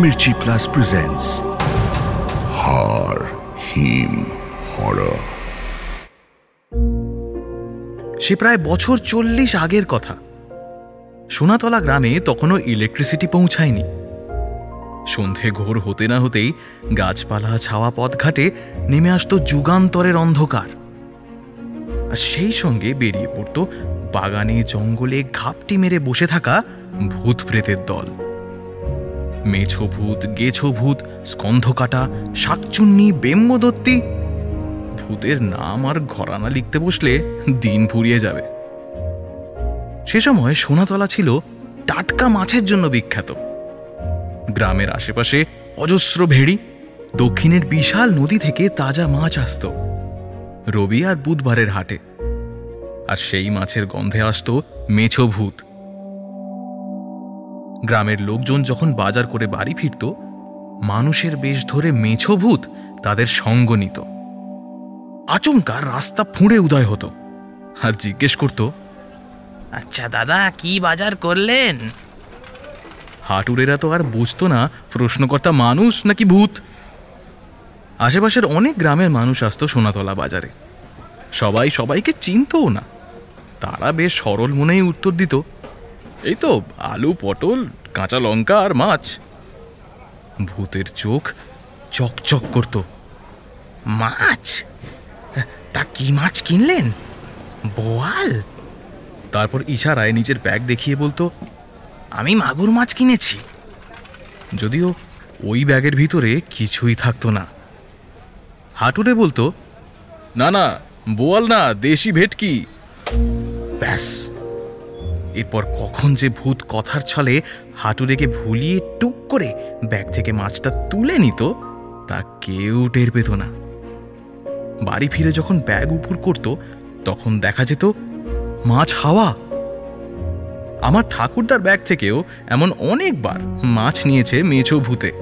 Mirchi plus presents. হার হিম horror সে প্রায় বছর চল্লিশ আগের কথা। সোনাতলা গ্রামে তখনও ইলেকট্রিসিটি পৌঁছায়নি। সন্ধে ঘোর হতে না হতেই গাছপালা ছাওয়া পথঘাটে নেমে আসতো যুগান্তরের অন্ধকার। আর সেই সঙ্গে বেরিয়ে পড়তো বাগানে জঙ্গলে ঘাপটি মেরে বসে থাকা ভূত প্রেতের দল। মেছো ভূত গেছো ভূত স্কন্ধকাটা, শাকচুন্নি বেম্মদত্তি ভূতের নাম আর ঘরানা লিখতে বসলে দিন ফুরিয়ে যাবে। সে সময় সোনাতলা ছিল টাটকা মাছের জন্য বিখ্যাত। গ্রামের আশেপাশে অজস্র ভেড়ি, দক্ষিণের বিশাল নদী থেকে তাজা মাছ আসত। রবি আর বুধবারের হাটে। আর সেই মাছের গন্ধে আসত মেছো ভূত গ্রামের লোকজন যখন বাজার করে বাড়ি ফিরত মানুষের বেশ ধরে মেছো ভূত তাদের সঙ্গ নিত। আচমকা রাস্তা ফুঁড়ে উদয় হতো আর জিজ্ঞেস করত আচ্ছা দাদা কি বাজার করলেন? হাটুরেরা তো আর বুঝতো না প্রশ্নকর্তা মানুষ নাকি ভূত? আশেপাশের অনেক গ্রামের মানুষ আসতো সোনাতলা বাজারে। সবাই সবাইকে চিনতও না। তারা বেশ সরল মনেই উত্তর দিত এই তো আলু, পটল, কাঁচা লঙ্কা আর মাছ। ভূতের চোখ চকচক করত। মাছ? তা কি মাছ কিনলেন? বোয়াল? তারপর ইশারায় নিজের ব্যাগ দেখিয়ে বলতো, আমি মাগুর মাছ কিনেছি। যদিও ওই ব্যাগের ভিতরে কিছুই থাকতো না। হাঁটুরে বলতো, না না, বোয়াল না, দেশি ভেটকি। ব্যাস। এরপর কখন যে ভূত কথার ছলে হাঁটু হাঁটুরেকে ভুলিয়ে টুক করে ব্যাগ থেকে মাছটা তুলে নিত, তা কেউ টের পেত না। বাড়ি ফিরে যখন ব্যাগ উপর করত, তখন দেখা যেত মাছ হাওয়া। আমার ঠাকুরদার ব্যাগ থেকেও এমন অনেকবার মাছ নিয়েছে মেছো ভূতে।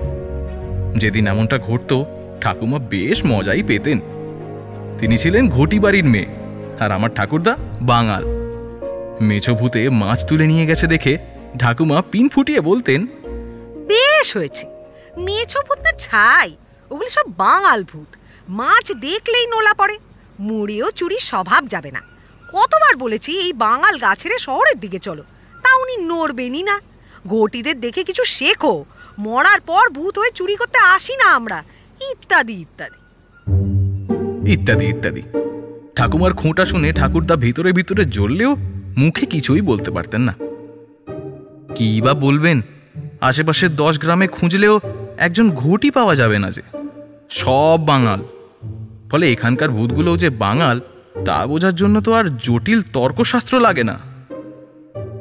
যেদিন এমনটা ঘটত, ঠাকুমা বেশ মজাই পেতেন। তিনি ছিলেন ঘটি বাড়ির মেয়ে, আর আমার ঠাকুরদা বাঙাল। মেছো ভূতে মাছ তুলে নিয়ে গেছে দেখে ঠাকুমা পিন ফুটিয়ে বলতেন বেশ হয়েছে। মেছো ভূত না ছাই ওগুলো সব বাঙাল ভূত। মাছ দেখলেই নোলা পড়ে মুড়েও চুরির স্বভাব যাবে না। কতবার বলেছি এই বাঙাল গাছের শহরের দিকে চলো তা উনি নড়বেনই না। ঘটিদের দেখে কিছু শেখো মরার পর ভূত হয়ে চুরি করতে আসি না আমরা। ইত্যাদি ইত্যাদি। ইত্যাদি ইত্যাদি। ঠাকুমার খোঁটা শুনে ঠাকুরদা ভিতরে ভিতরে জ্বললেও মুখে কিছুই বলতে পারতেন না। কি বা বলবেন? আশেপাশের দশ গ্রামে খুঁজলেও একজন ঘটি পাওয়া যাবে না যে। সব বাঙাল। ফলে এখানকার ভূতগুলোও যে বাঙাল, তা বোঝার জন্য তো আর জটিল তর্কশাস্ত্র লাগে না।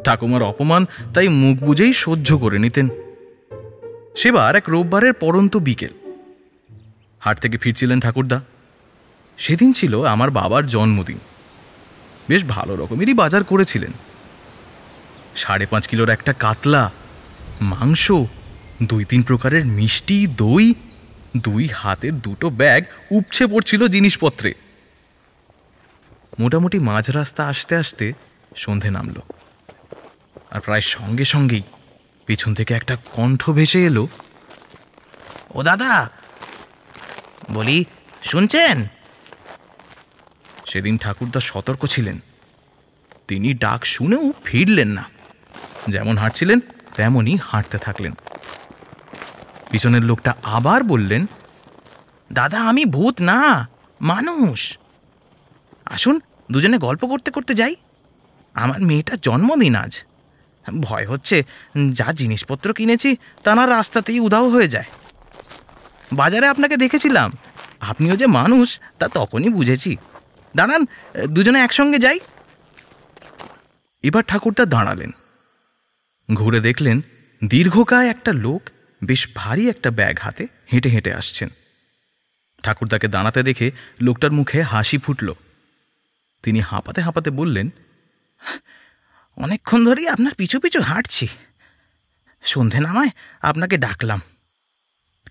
ঠাকুমার অপমান তাই মুখ বুঝেই সহ্য করে নিতেন। সেবার এক রোববারের পরন্ত বিকেল। হাট থেকে ফিরছিলেন ঠাকুরদা। সেদিন ছিল আমার বাবার জন্মদিন। বেশ ভালো রকমেরই বাজার করেছিলেন। সাড়ে পাঁচ কিলোর একটা কাতলা, মাংস, দুই তিন প্রকারের মিষ্টি, দই, দুই হাতের দুটো ব্যাগ উপছে পড়ছিল জিনিসপত্রে। মোটামুটি মাঝ রাস্তা আসতে আসতে সন্ধে নামল। আর প্রায় সঙ্গে সঙ্গেই পেছন থেকে একটা কণ্ঠ ভেসে এলো, ও দাদা, বলি, শুনছেন? সেদিন ঠাকুরদা সতর্ক ছিলেন। তিনি ডাক শুনেও ফিরলেন না। যেমন হাঁটছিলেন, তেমনই হাঁটতে থাকলেন। পিছনের লোকটা আবার বললেন, দাদা, আমি ভূত না, মানুষ। আসুন, দুজনে গল্প করতে করতে যাই। আমার মেয়েটার জন্মদিন আজ। ভয় হচ্ছে, যা জিনিসপত্র কিনেছি, তা না রাস্তাতেই উধাও হয়ে যায়। বাজারে আপনাকে দেখেছিলাম। আপনিও যে মানুষ, তা তখনই বুঝেছি। দাঁড়ান, দুজনে একসঙ্গে যাই। এবার ঠাকুরদা দাঁড়ালেন। ঘুরে দেখলেন দীর্ঘকায় একটা লোক বেশ ভারী একটা ব্যাগ হাতে হেঁটে হেঁটে আসছেন। ঠাকুরদাকে দাঁড়াতে দেখে লোকটার মুখে হাসি ফুটল। তিনি হাঁপাতে হাঁপাতে বললেন, অনেকক্ষণ ধরেই আপনার পিছু পিছু হাঁটছি। সন্ধে নামায় আপনাকে ডাকলাম।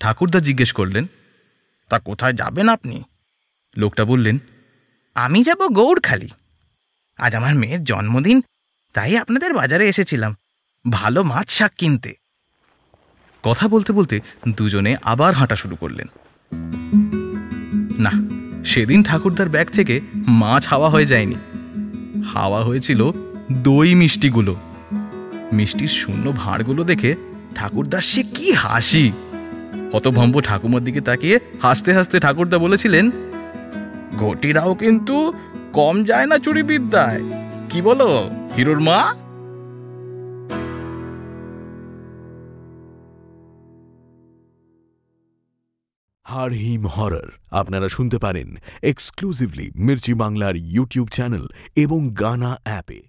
ঠাকুরদা জিজ্ঞেস করলেন, তা কোথায় যাবেন আপনি? লোকটা বললেন আমি যাব গৌড়খালি। আজ আমার মেয়ের জন্মদিন, তাই আপনাদের বাজারে এসেছিলাম। ভালো মাছ শাক কিনতে। কথা বলতে বলতে দুজনে আবার হাঁটা শুরু করলেন। না, সেদিন ঠাকুরদার ব্যাগ থেকে মাছ হাওয়া হয়ে যায়নি। হাওয়া হয়েছিল দই মিষ্টিগুলো। মিষ্টির শূন্য ভাঁড়গুলো দেখে ঠাকুরদার সে কি হাসি। হতভম্ব ঠাকুমার দিকে তাকিয়ে হাসতে হাসতে ঠাকুরদা বলেছিলেন ঘটিরাও কিন্তু কম যায় না চুরি বিদ্যায় কি বলো, হিরোর মা? হার হিম হরর, আপনারা শুনতে পারেন এক্সক্লুসিভলি মির্চি বাংলার ইউটিউব চ্যানেল এবং গানা অ্যাপে